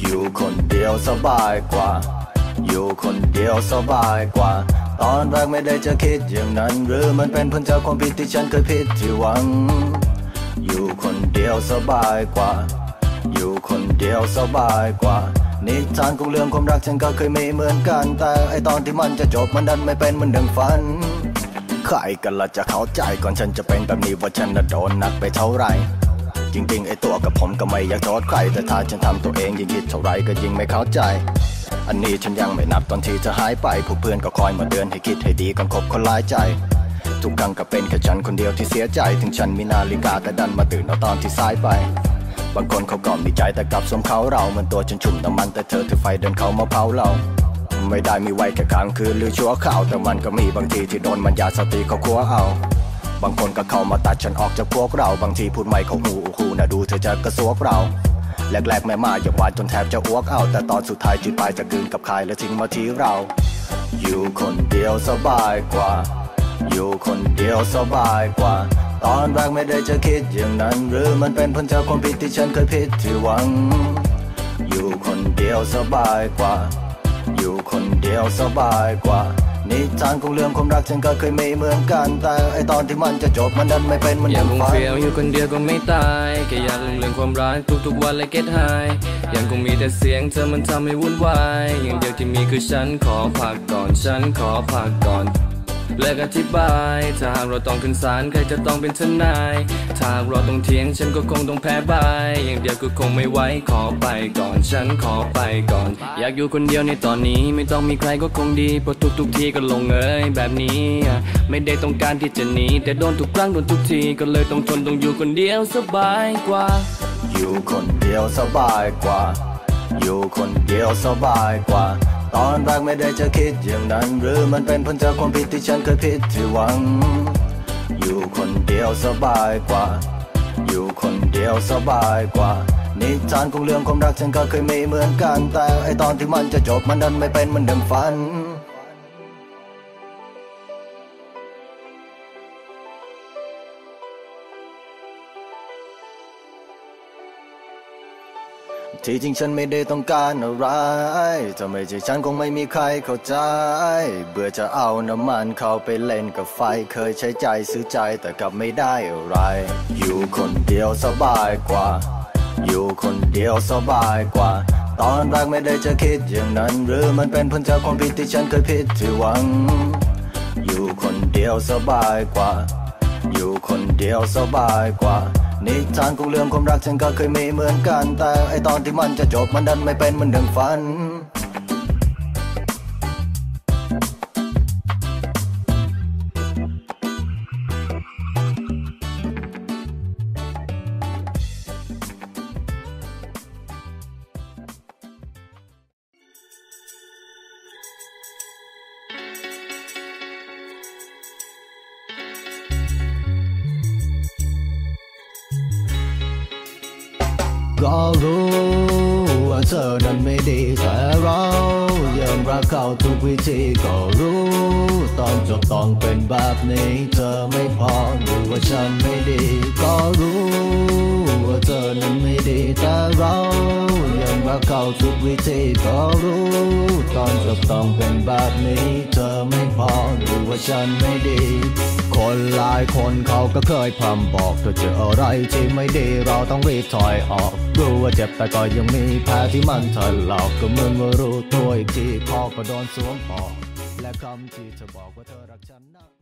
อยู่คนเดียวสบายกว่า อยู่คนเดียวสบายกว่า ตอนแรกไม่ได้จะคิดอย่างนั้น หรือมันเป็นผลจากความผิดที่ฉันเคยผิดที่หวัง อยู่คนเดียวสบายกว่า อยู่คนเดียวสบายกว่านิทานของเรื่องความรักฉันก็เคยมีเหมือนกัน แต่ไอตอนที่มันจะจบมันดันไม่เป็นเหมือนดังฝันใครกันละจะเข้าใจก่อนฉันจะเป็นแบบนี้ว่าฉันน่ะโดนหนักไปเท่าไหร่ จริง ๆ ไอตัวกับผมก็ไม่อยากโทษใคร แต่ถ้าฉันทำตัวเองยิ่งคิดเท่าไรก็ยิ่งไม่เข้าใจ อันนี้ฉันยังไม่นับตอนที่เธอหายไปผู้เพื่อนก็คอยมาเตือนให้คิดให้ดีก่อนคบคนหลายใจ ทุกครั้งก็เป็นแค่ฉันคนเดียวที่เสียใจ ถึงฉันมีนาฬิกาแต่ดันมาตื่นเอาตอนที่สายไปบางคนเขาก็มีใจแต่กลับสวมเขาเราเหมือนตัวฉันชุ่มน้ำมันแต่เธอถือไฟเดินเขามาเผาเราไม่ได้มีไว้แค่กลางคืนหรือชั่วข่าวแต่มันก็มีบางทีที่โดนมันยาสติเขาคัวเอา บางคนก็เข้ามาตัดฉันออกจากพวกเราบางทีพูดไม่เข้าหูหูนะดูเธอจะกระซวกเราแรกๆแม่มาอย่างหวานจนแทบจะอ้วกเอาแต่ตอนสุดท้ายจุดปลายจะกืนกับใครและทิ้งมาที่เรา อยู่คนเดียวสบายกว่า อยู่คนเดียวสบายกว่า ตอนแรกไม่ได้จะคิดอย่างนั้น หรือมันเป็นผลจากความผิดที่ฉันเคยผิดที่หวัง อยู่คนเดียวสบายกว่า อยู่คนเดียวสบายกว่า นิทานของเรื่องความรักฉันก็เคยมีเหมือนกัน แต่ไอตอนที่มันจะจบมันดันไม่เป็นเหมันยัดังงคงฝันเฟียวอยู่คนเดียวก็ไม่ตายแค่อยากลืมเรื่องความรักทุกๆวันเลยเก็ตไฮยังคงมีแต่เสียงเธอมันทำให้วุ่นวายอย่างเดียวที่มีคือฉันขอพักก่อนฉันขอพักก่อน เลิกอธิบาย ถ้าหากเราต้องขึ้นศาลใครจะต้องเป็นทนาย ถ้าหากเราต้องเถียงฉันก็คงต้องแพ้บาย อย่างเดียวก็คงไม่ไหวขอไปก่อนฉันขอไปก่อน อยากอยู่คนเดียวในตอนนี้ไม่ต้องมีใครก็คงดีเพราะทุกๆทีก็ลงเอยแบบนี้ ไม่ได้ต้องการที่จะหนีแต่โดนทุกครั้งโดนทุกทีก็เลยต้องทนต้องอยู่คนเดียวสบายกว่า อยู่คนเดียวสบายกว่า อยู่คนเดียวสบายกว่า ตอนแรกไม่ได้จะคิดอย่างนั้น หรือมันเป็นผลจากความผิดที่ฉันเคยผิดที่หวัง อยู่คนเดียวสบายกว่า อยู่คนเดียวสบายกว่า นิทานของเรื่องความรักฉันก็เคยมีเหมือนกัน แต่ไอตอนที่มันจะจบมันดันไม่เป็นเหมันดังฝัน ที่จริงฉันไม่ได้ต้องการอะไรถ้าไม่ใช่ฉันคงไม่มีใครเข้าใจ เบื่อจะเอาน้ำมันเข้าไปเล่นกับไฟ เคยใช้ใจซื้อใจแต่กลับไม่ได้อะไร อยู่คนเดียวสบายกว่า อยู่คนเดียวสบายกว่า ตอนแรกไม่ได้จะคิดอย่างนั้น หรือมันเป็นผลจากความผิดที่ฉันเคยผิดที่หวัง อยู่คนเดียวสบายกว่า อยู่คนเดียวสบายกว่า นิทานของเรื่องความรักฉันก็เคยมีเหมือนกัน แต่ไอตอนที่มันจะจบมันดันไม่เป็นเหมันดังฝัน ก็รู้ว่าเธอนั้นไม่ดีแต่เรายังรักเขาทุกวิธีก็รู้ ตอนจบต้องเป็นแบบนี้เธอไม่พอหรือว่าฉันไม่ดี ก็รู้ว่าเธอนั้นไม่ดีแต่เรายังรักเขาทุกวิธีก็รู้ ตอนจบต้องเป็นแบบนี้ เธอไม่พอหรือว่าฉันไม่ดีคนหลายคนเขาก็เคยพร่ำบอกเธอเจออะไรที่ไม่ดีเราต้องรีบถอยออก รู้ว่าเจ็บแต่ก็ยังมีแผลที่มันถลอกก็เหมือนว่ารู้ตัวอีกทีพ่อก็โดนสวมปอกและคำที่เธอบอกว่าเธอรักฉันนะ